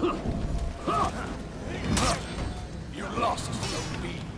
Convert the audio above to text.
You lost, so be